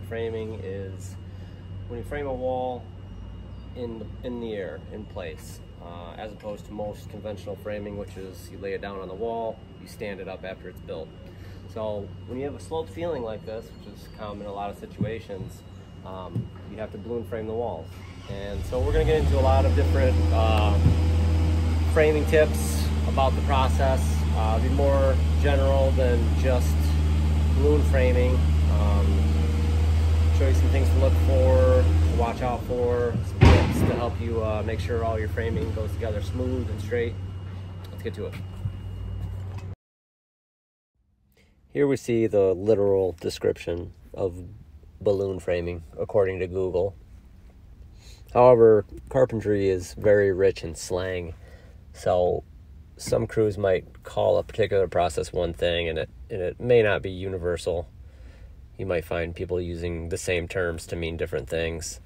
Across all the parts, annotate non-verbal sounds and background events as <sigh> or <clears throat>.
Framing is when you frame a wall in the, in the air, in place, uh, as opposed to most conventional framing, which is you lay it down on the wall, you stand it up after it's built. So when you have a sloped ceiling like this, which is common in a lot of situations, um, you have to balloon frame the walls. And so we're gonna get into a lot of different uh, framing tips about the process. Uh, be more general than just balloon framing. Um, show you some things to look for, to watch out for, some tips to help you uh, make sure all your framing goes together smooth and straight. Let's get to it. Here we see the literal description of balloon framing according to Google. However, carpentry is very rich in slang, so some crews might call a particular process one thing and it and it may not be universal. You might find people using the same terms to mean different things.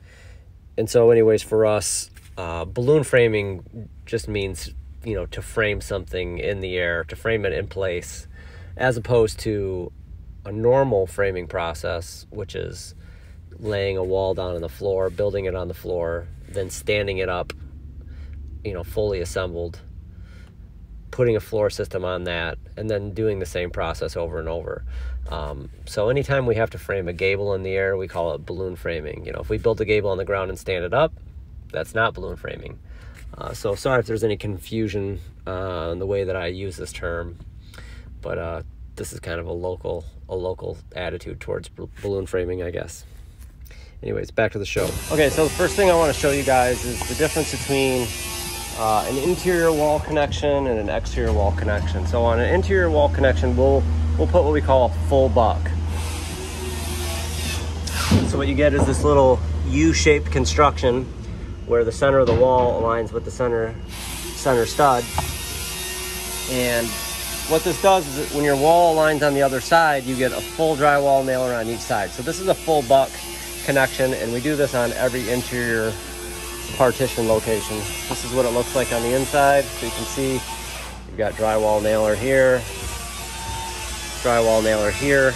And so anyways for us, uh, balloon framing just means, you know, to frame something in the air, to frame it in place, as opposed to a normal framing process, which is laying a wall down on the floor, building it on the floor, then standing it up, you know, fully assembled putting a floor system on that, and then doing the same process over and over. Um, so anytime we have to frame a gable in the air, we call it balloon framing. You know, if we build a gable on the ground and stand it up, that's not balloon framing. Uh, so sorry if there's any confusion uh, in the way that I use this term, but uh, this is kind of a local a local attitude towards balloon framing, I guess. Anyways, back to the show. Okay, so the first thing I want to show you guys is the difference between uh, an interior wall connection and an exterior wall connection. So on an interior wall connection, we'll, we'll put what we call a full buck. So what you get is this little U-shaped construction where the center of the wall aligns with the center, center stud. And what this does is when your wall aligns on the other side, you get a full drywall nailer on each side. So this is a full buck connection and we do this on every interior partition location. This is what it looks like on the inside. So you can see you've got drywall nailer here, drywall nailer here.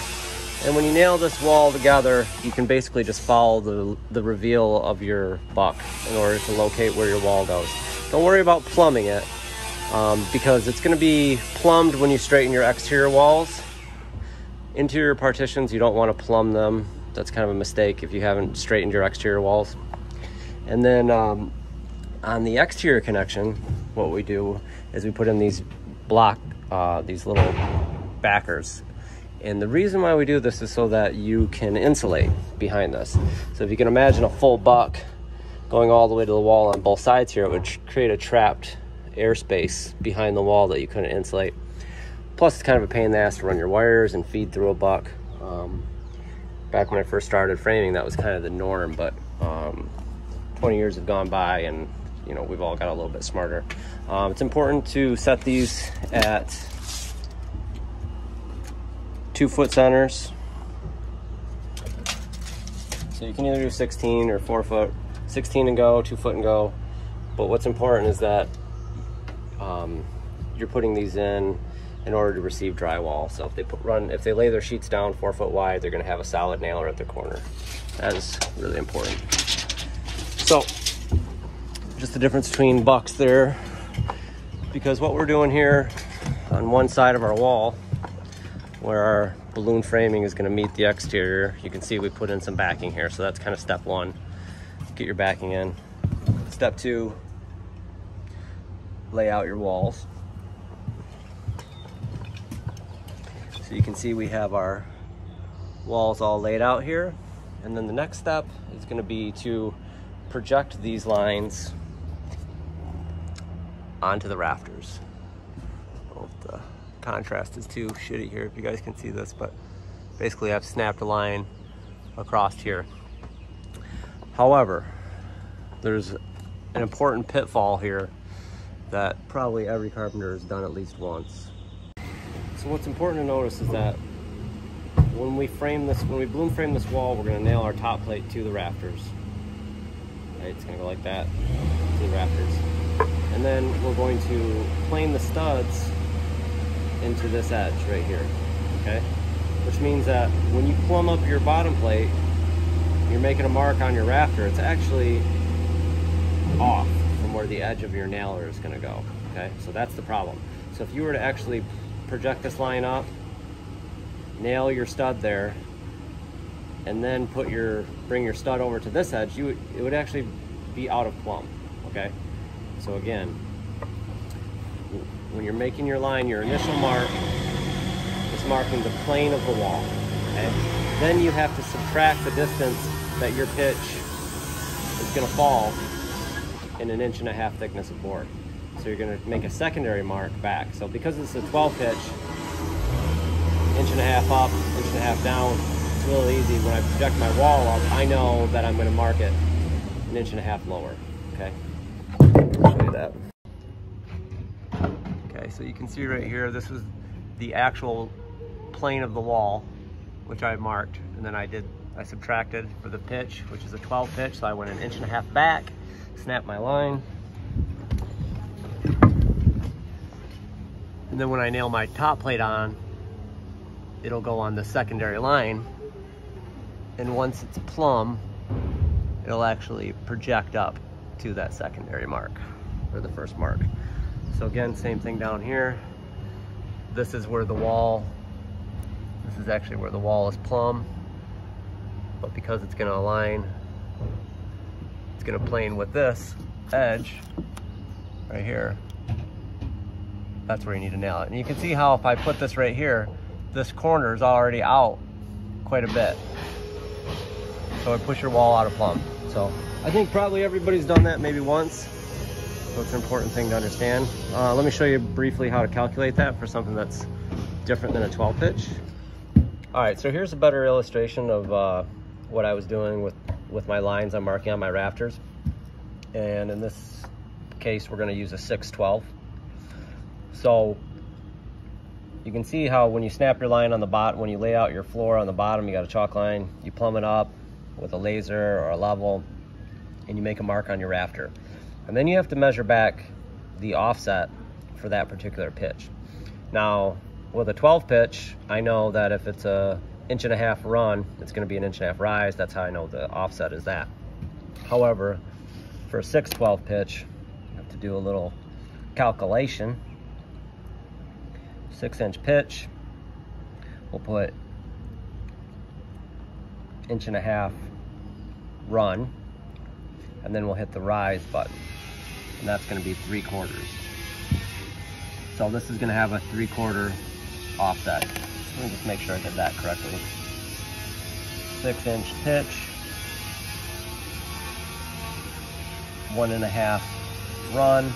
And when you nail this wall together, you can basically just follow the, the reveal of your buck in order to locate where your wall goes. Don't worry about plumbing it um, because it's going to be plumbed when you straighten your exterior walls. Interior partitions, you don't want to plumb them. That's kind of a mistake if you haven't straightened your exterior walls. And then um, on the exterior connection, what we do is we put in these block, uh, these little backers. And the reason why we do this is so that you can insulate behind this. So if you can imagine a full buck going all the way to the wall on both sides here, it would create a trapped airspace behind the wall that you couldn't insulate. Plus, it's kind of a pain in the ass to run your wires and feed through a buck. Um, back when I first started framing, that was kind of the norm, but um, 20 years have gone by and you know we've all got a little bit smarter. Um, it's important to set these at two foot centers. So you can either do 16 or four foot 16 and go two foot and go. But what's important is that um, you're putting these in in order to receive drywall. So if they put run if they lay their sheets down four foot wide they're going to have a solid nailer at the corner. That is really important so, just the difference between bucks there, because what we're doing here on one side of our wall, where our balloon framing is gonna meet the exterior, you can see we put in some backing here, so that's kind of step one. Get your backing in. Step two, lay out your walls. So you can see we have our walls all laid out here. And then the next step is gonna be to project these lines onto the rafters. The contrast is too shitty here if you guys can see this, but basically I've snapped a line across here. However, there's an important pitfall here that probably every carpenter has done at least once. So what's important to notice is that when we frame this, when we balloon frame this wall, we're gonna nail our top plate to the rafters. Right, it's gonna go like that to the rafters. And then we're going to plane the studs into this edge right here, okay? which means that when you plumb up your bottom plate, you're making a mark on your rafter, it's actually off from where the edge of your nailer is gonna go, okay? So that's the problem. So if you were to actually project this line up, nail your stud there, and then put your, bring your stud over to this edge, you it would actually be out of plumb, okay? So again, when you're making your line, your initial mark is marking the plane of the wall, okay? Then you have to subtract the distance that your pitch is gonna fall in an inch and a half thickness of board. So you're gonna make a secondary mark back. So because it's a 12 pitch, inch and a half up, inch and a half down, it's really easy. When I project my wall up, I know that I'm gonna mark it an inch and a half lower, okay? Show you that. Okay, so you can see right here, this was the actual plane of the wall, which I marked, and then I did, I subtracted for the pitch, which is a 12 pitch, so I went an inch and a half back, snapped my line, and then when I nail my top plate on, it'll go on the secondary line, and once it's plumb, it'll actually project up to that secondary mark, or the first mark. So again, same thing down here. This is where the wall, this is actually where the wall is plumb, but because it's gonna align, it's gonna plane with this edge right here. That's where you need to nail it. And you can see how if I put this right here, this corner is already out quite a bit. So I push your wall out of plumb. So I think probably everybody's done that maybe once. So it's an important thing to understand. Uh, let me show you briefly how to calculate that for something that's different than a 12 pitch. All right, so here's a better illustration of uh, what I was doing with, with my lines I'm marking on my rafters. And in this case, we're gonna use a 612. So you can see how when you snap your line on the bottom, when you lay out your floor on the bottom, you got a chalk line, you plumb it up, with a laser or a level and you make a mark on your rafter. And then you have to measure back the offset for that particular pitch. Now, with a 12 pitch, I know that if it's a inch and a half run, it's gonna be an inch and a half rise. That's how I know the offset is that. However, for a 612 pitch, you have to do a little calculation. Six inch pitch, we'll put inch and a half run, and then we'll hit the rise button. And that's gonna be three quarters. So this is gonna have a three quarter offset. Let me just make sure I did that correctly. Six inch pitch, one and a half run,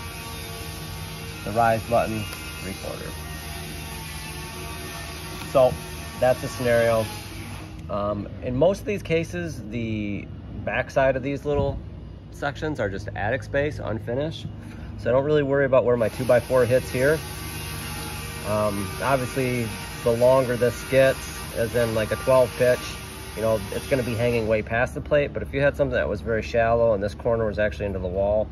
the rise button, three quarters. So that's a scenario um, in most of these cases, the backside of these little sections are just attic space, unfinished. So I don't really worry about where my 2x4 hits here. Um, obviously, the longer this gets, as in like a 12 pitch, you know, it's going to be hanging way past the plate. But if you had something that was very shallow and this corner was actually into the wall,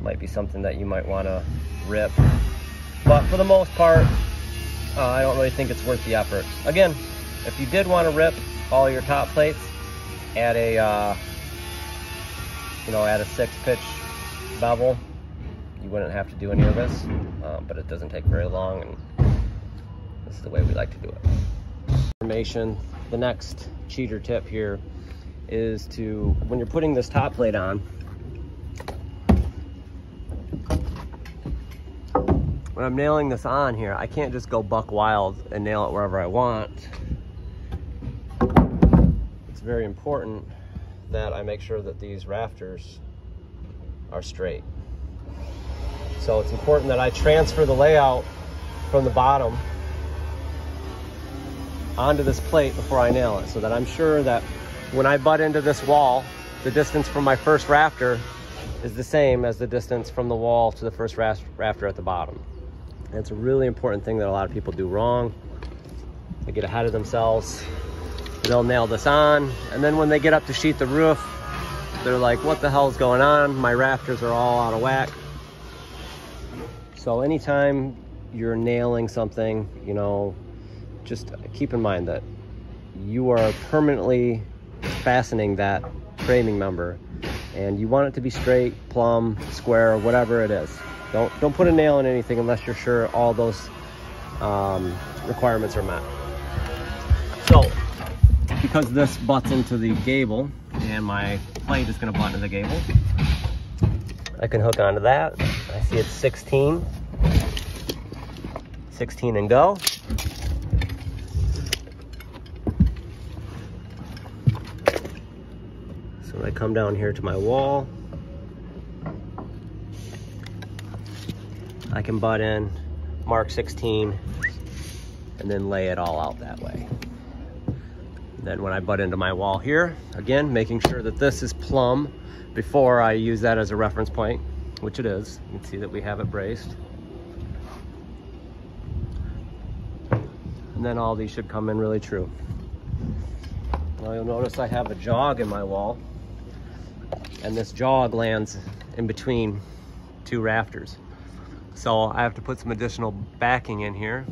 might be something that you might want to rip. But for the most part, uh, I don't really think it's worth the effort. Again, if you did want to rip all your top plates, add a, uh, you know, add a six pitch bevel. You wouldn't have to do any of this, uh, but it doesn't take very long and this is the way we like to do it. Information, the next cheater tip here is to, when you're putting this top plate on, when I'm nailing this on here, I can't just go buck wild and nail it wherever I want It's very important that I make sure that these rafters are straight. So it's important that I transfer the layout from the bottom onto this plate before I nail it so that I'm sure that when I butt into this wall, the distance from my first rafter is the same as the distance from the wall to the first rafter at the bottom. It's a really important thing that a lot of people do wrong. They get ahead of themselves they'll nail this on. And then when they get up to sheet the roof, they're like, what the hell's going on? My rafters are all out of whack. So anytime you're nailing something, you know, just keep in mind that you are permanently fastening that framing member and you want it to be straight, plumb, square, whatever it is. Don't, don't put a nail in anything unless you're sure all those um, requirements are met. So, because this butts into the gable and my plate is gonna butt into the gable, I can hook onto that. I see it's 16. 16 and go. So I come down here to my wall. I can butt in, mark 16, and then lay it all out that way. Then when I butt into my wall here, again, making sure that this is plumb before I use that as a reference point, which it is. You can see that we have it braced. And then all these should come in really true. Now you'll notice I have a jog in my wall and this jog lands in between two rafters. So I have to put some additional backing in here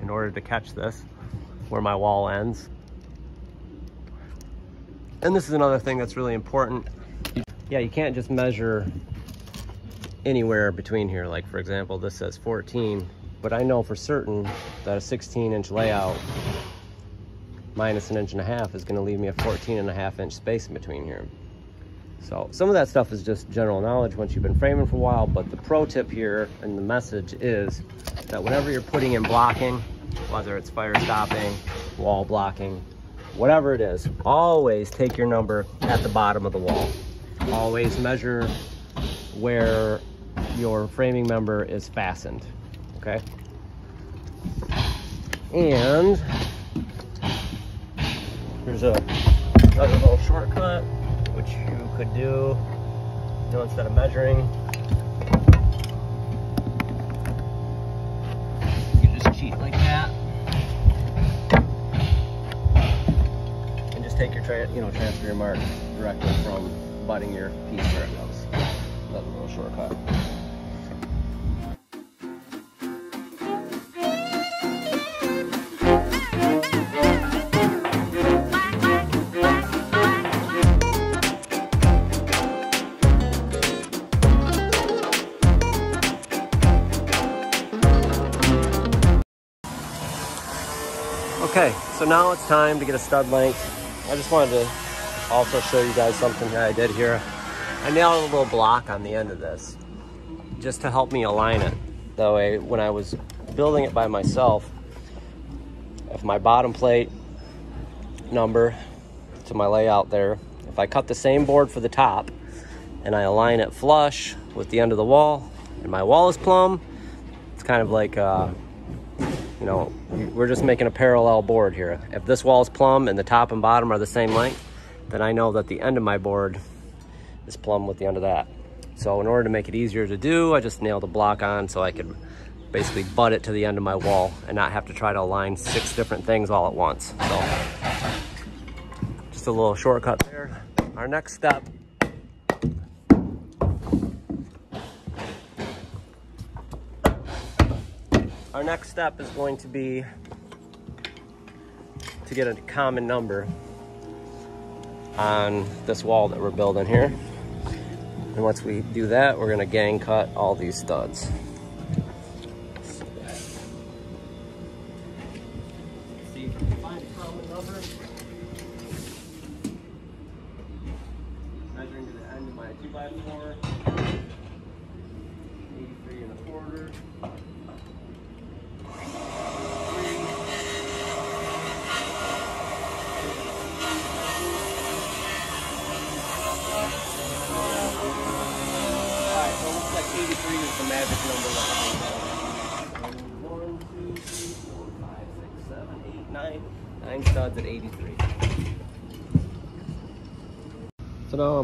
in order to catch this where my wall ends. And this is another thing that's really important. Yeah, you can't just measure anywhere between here. Like for example, this says 14, but I know for certain that a 16 inch layout minus an inch and a half is gonna leave me a 14 and a half inch space in between here. So some of that stuff is just general knowledge once you've been framing for a while, but the pro tip here and the message is that whenever you're putting in blocking, whether it's fire stopping, wall blocking, whatever it is, always take your number at the bottom of the wall. Always measure where your framing member is fastened, okay? And there's a another little shortcut which you could do, you know, instead of measuring, you just cheat like that. And just take your, tra you know, transfer your mark directly from butting your piece where it goes. a little shortcut. So now it's time to get a stud length I just wanted to also show you guys something that I did here. I nailed a little block on the end of this just to help me align it. That way, when I was building it by myself, if my bottom plate number to my layout there, if I cut the same board for the top and I align it flush with the end of the wall and my wall is plumb, it's kind of like uh, you know, we're just making a parallel board here. If this wall is plumb and the top and bottom are the same length, then I know that the end of my board is plumb with the end of that. So in order to make it easier to do, I just nailed a block on so I could basically butt it to the end of my wall and not have to try to align six different things all at once. So just a little shortcut there. Our next step Our next step is going to be to get a common number on this wall that we're building here. And once we do that, we're gonna gang cut all these studs.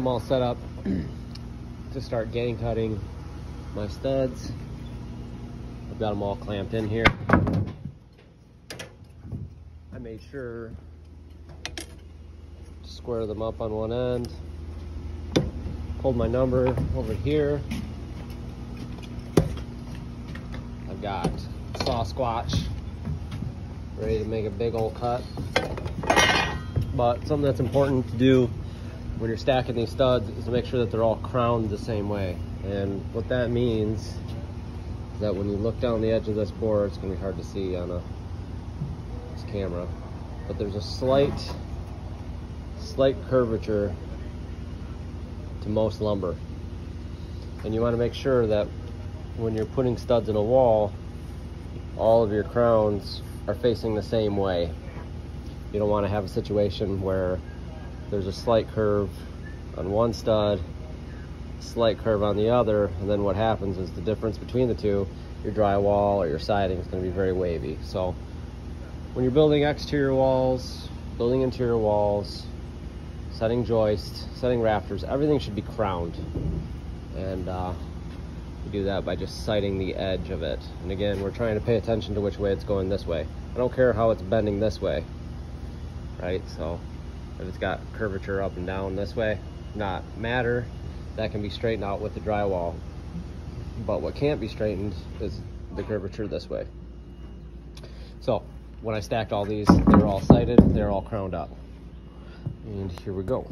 I'm all set up to start gang cutting my studs. I've got them all clamped in here. I made sure to square them up on one end. Hold my number over here. I've got Sasquatch ready to make a big old cut. but something that's important to do when you're stacking these studs is to make sure that they're all crowned the same way. And what that means is that when you look down the edge of this board, it's gonna be hard to see on a this camera, but there's a slight, slight curvature to most lumber. And you wanna make sure that when you're putting studs in a wall, all of your crowns are facing the same way. You don't want to have a situation where there's a slight curve on one stud, slight curve on the other, and then what happens is the difference between the two, your drywall or your siding is going to be very wavy. So when you're building exterior walls, building interior walls, setting joists, setting rafters, everything should be crowned. And uh, we do that by just sighting the edge of it. And again, we're trying to pay attention to which way it's going this way. I don't care how it's bending this way, right? So if it's got curvature up and down this way, not matter. That can be straightened out with the drywall. But what can't be straightened is the curvature this way. So when I stacked all these, they're all sighted, they're all crowned up. And here we go.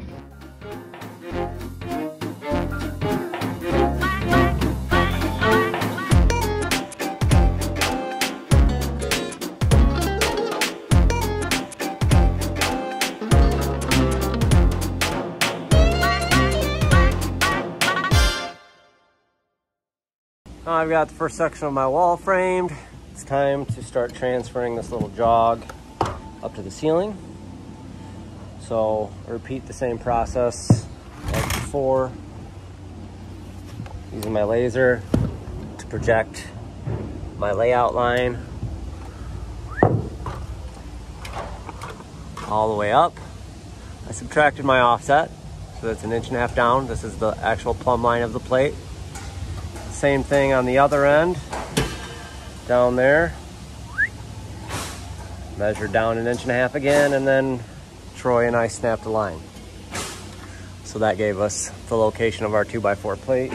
I've got the first section of my wall framed. It's time to start transferring this little jog up to the ceiling. So repeat the same process as before. Using my laser to project my layout line all the way up. I subtracted my offset, so that's an inch and a half down. This is the actual plumb line of the plate. Same thing on the other end, down there. Measure down an inch and a half again, and then Troy and I snapped a line. So that gave us the location of our 2x4 plate.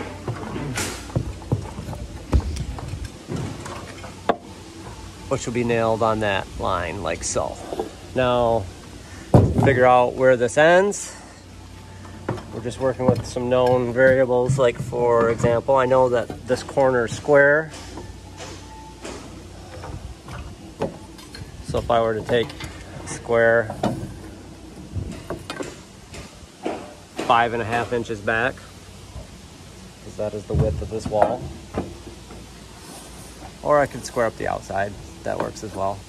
Which will be nailed on that line like so. Now, figure out where this ends just working with some known variables, like for example, I know that this corner is square. So if I were to take square five and a half inches back, because that is the width of this wall. Or I could square up the outside, that works as well.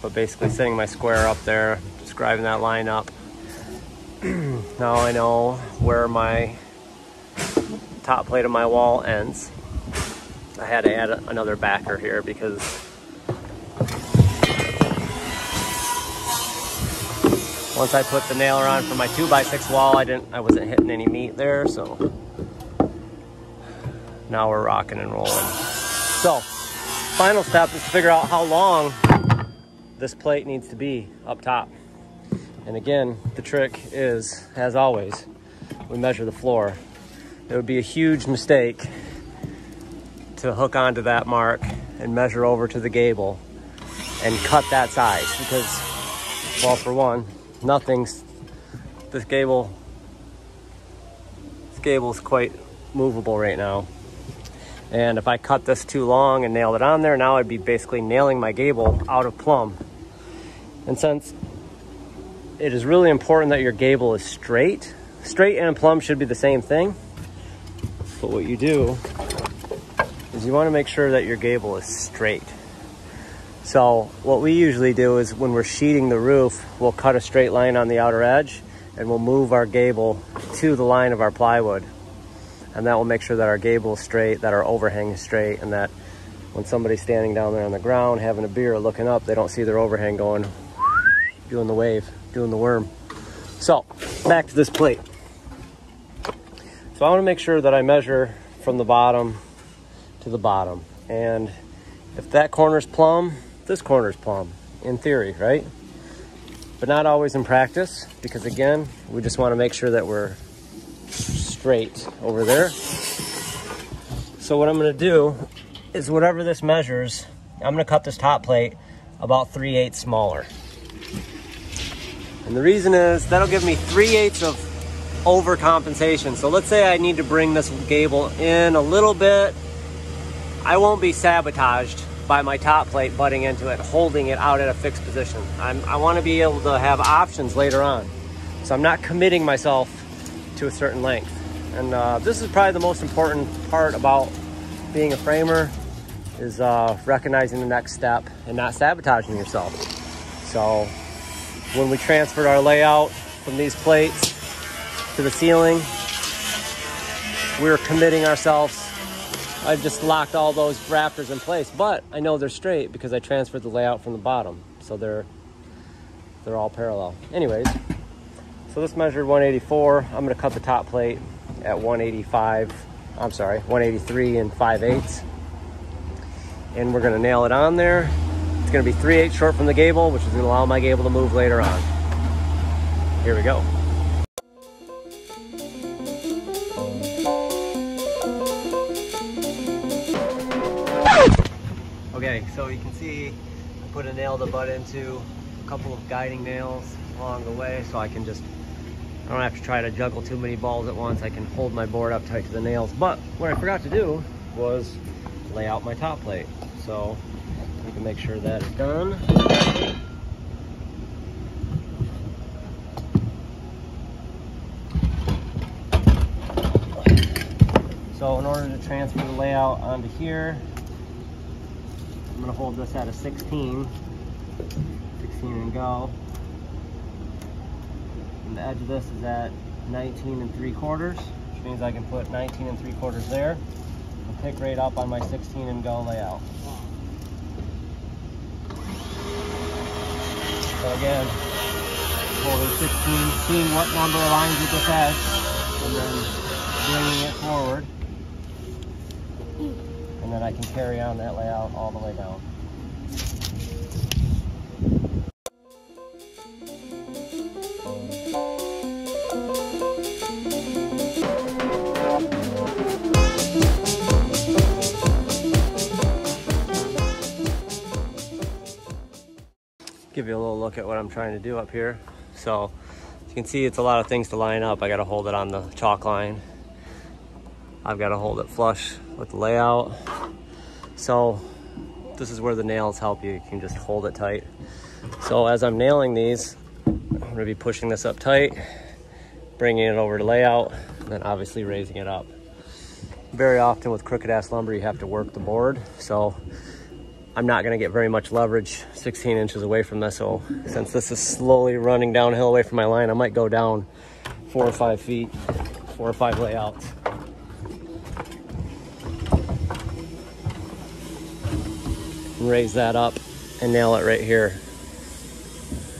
But basically setting my square up there, describing that line up, <clears throat> now I know where my top plate of my wall ends. I had to add another backer here because once I put the nailer on for my 2x6 wall, I didn't I wasn't hitting any meat there, so now we're rocking and rolling. So, final step is to figure out how long this plate needs to be up top. And again, the trick is, as always, we measure the floor. It would be a huge mistake to hook onto that mark and measure over to the gable and cut that size because, well, for one, nothing's, this gable, this gable is quite movable right now. And if I cut this too long and nailed it on there, now I'd be basically nailing my gable out of plumb. And since it is really important that your gable is straight. Straight and plumb should be the same thing. But what you do is you want to make sure that your gable is straight. So what we usually do is when we're sheeting the roof, we'll cut a straight line on the outer edge and we'll move our gable to the line of our plywood. And that will make sure that our gable is straight, that our overhang is straight, and that when somebody's standing down there on the ground having a beer looking up, they don't see their overhang going doing the wave, doing the worm. So back to this plate. So I want to make sure that I measure from the bottom to the bottom. And if that corner's plumb, this corner's plumb, in theory, right? But not always in practice, because again, we just want to make sure that we're straight over there. So what I'm going to do is whatever this measures, I'm going to cut this top plate about 3 eighths smaller. And the reason is that'll give me 3 eighths of overcompensation. So let's say I need to bring this gable in a little bit. I won't be sabotaged by my top plate butting into it, holding it out at a fixed position. I'm, I want to be able to have options later on. So I'm not committing myself to a certain length. And uh, this is probably the most important part about being a framer is uh, recognizing the next step and not sabotaging yourself. So when we transferred our layout from these plates to the ceiling, we are committing ourselves. I've just locked all those rafters in place, but I know they're straight because I transferred the layout from the bottom. So they're, they're all parallel. Anyways, so this measured 184. I'm gonna cut the top plate at 185, I'm sorry, 183 and 5 eighths. And we're gonna nail it on there. It's gonna be 3 eighths short from the gable, which is gonna allow my gable to move later on. Here we go. Okay, so you can see I put a nail to butt into, a couple of guiding nails along the way so I can just I don't have to try to juggle too many balls at once. I can hold my board up tight to the nails. But what I forgot to do was lay out my top plate. So make sure that is done. So in order to transfer the layout onto here, I'm gonna hold this at a 16, 16 and go And the edge of this is at 19 and 3 quarters, which means I can put 19 and 3 quarters there and pick right up on my 16 and go layout. So again, holding 16, seeing what number aligns with this edge, and then bringing it forward. And then I can carry on that layout all the way down. Give you a little look at what I'm trying to do up here. So you can see it's a lot of things to line up. I got to hold it on the chalk line. I've got to hold it flush with the layout. So this is where the nails help you. You can just hold it tight. So as I'm nailing these, I'm going to be pushing this up tight, bringing it over to layout, and then obviously raising it up. Very often with crooked ass lumber, you have to work the board. So I'm not gonna get very much leverage 16 inches away from this. So since this is slowly running downhill away from my line, I might go down four or five feet, four or five layouts. raise that up and nail it right here.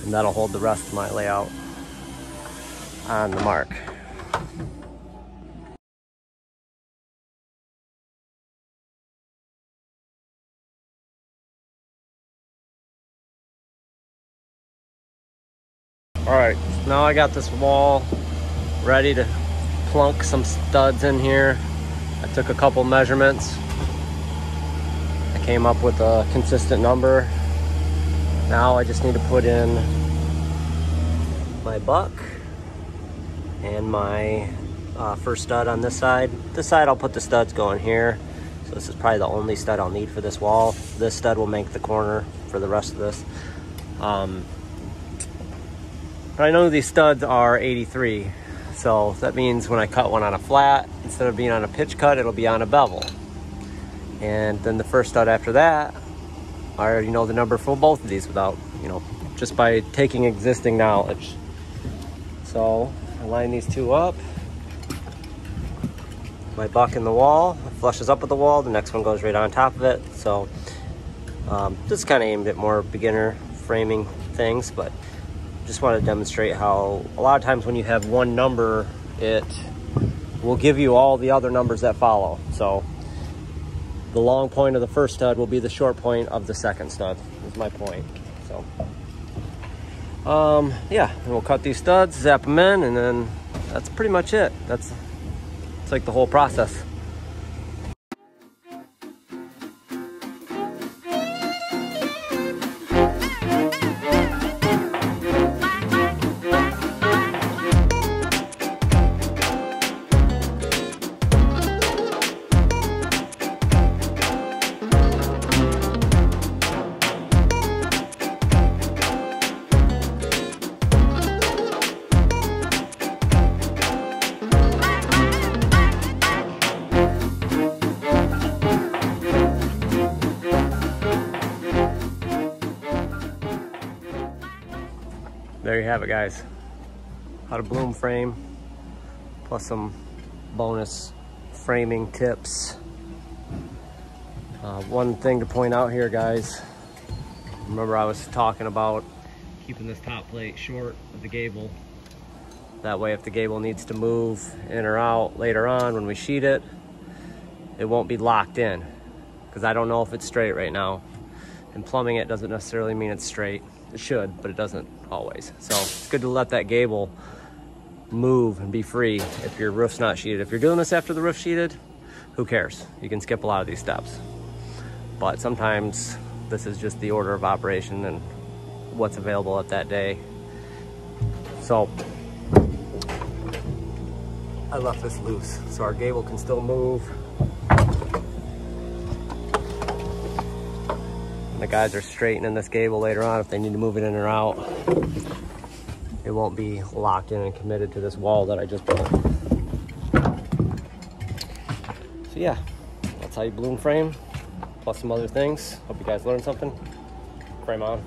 And that'll hold the rest of my layout on the mark. All right, now I got this wall ready to plunk some studs in here. I took a couple measurements. I came up with a consistent number. Now I just need to put in my buck and my uh, first stud on this side. This side I'll put the studs going here. So this is probably the only stud I'll need for this wall. This stud will make the corner for the rest of this. Um, but I know these studs are 83. So that means when I cut one on a flat, instead of being on a pitch cut, it'll be on a bevel. And then the first stud after that, I already know the number for both of these without, you know, just by taking existing knowledge. So I line these two up. My buck in the wall, flushes up with the wall, the next one goes right on top of it. So um, just kind of aimed at more beginner framing things, but just want to demonstrate how a lot of times when you have one number, it will give you all the other numbers that follow. So the long point of the first stud will be the short point of the second stud, is my point. So, um, yeah, and we'll cut these studs, zap them in, and then that's pretty much it. That's, it's like the whole process. You have it guys. How to balloon frame, plus some bonus framing tips. Uh, one thing to point out here guys, remember I was talking about keeping this top plate short of the gable. That way if the gable needs to move in or out later on when we sheet it, it won't be locked in because I don't know if it's straight right now. And plumbing it doesn't necessarily mean it's straight. It should, but it doesn't always. So it's good to let that gable move and be free if your roof's not sheeted. If you're doing this after the roof sheeted, who cares? You can skip a lot of these steps. But sometimes this is just the order of operation and what's available at that day. So I left this loose so our gable can still move. The guys are straightening this gable later on if they need to move it in or out. It won't be locked in and committed to this wall that I just built. So yeah, that's how you balloon frame, plus some other things. Hope you guys learned something. Frame on.